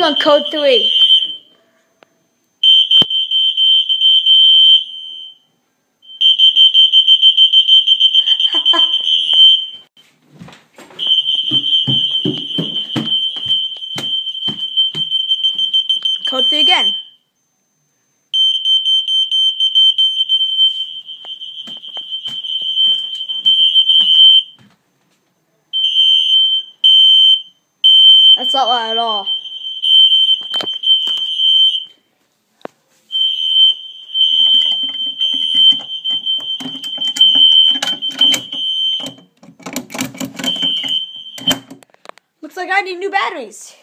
on code three. code three again. That's not loud at all. Looks like I need new batteries.